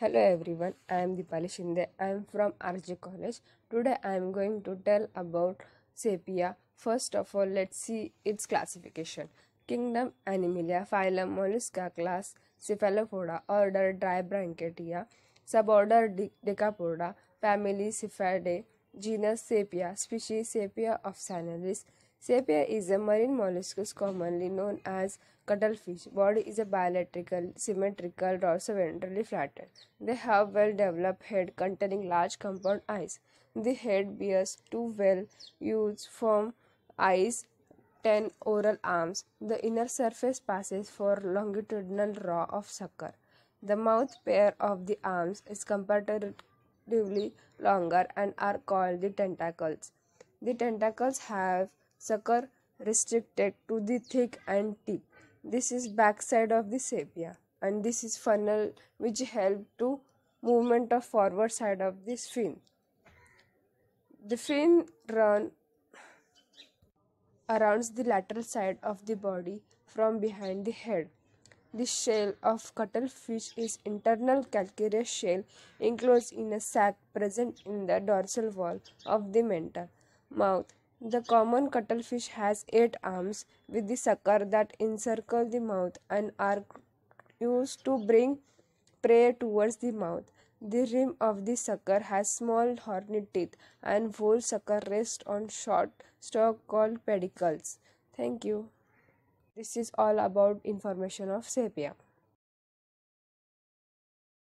Hello everyone, I am Dipali Shinde. I am from RJ College. Today I am going to tell about sepia. First of all, let's see its classification. Kingdom Animalia, phylum Mollusca, class Cephalopoda, order Dibranchiatea, suborder Decapoda, family Cephalidae, genus Sepia, species Sepia officinalis. Sepia is a marine molluscus commonly known as cuttlefish. Body is a bilateral, symmetrical, dorsoventrally flattened. They have well-developed head containing large compound eyes. The head bears two well-used firm eyes, ten oral arms. The inner surface passes for longitudinal row of sucker. The mouth pair of the arms is comparatively longer and are called the tentacles. The tentacles have sucker restricted to the thick and tip. This is backside of the sepia and this is funnel which help to movement of forward side of this fin. The fin run around the lateral side of the body from behind the head. The shell of cuttlefish is internal calcareous shell enclosed in a sac present in the dorsal wall of the mental mouth. The common cuttlefish has eight arms with the sucker that encircle the mouth and are used to bring prey towards the mouth. The rim of the sucker has small horny teeth and whole sucker rests on short stalk called pedicles. Thank you. This is all about information of sepia.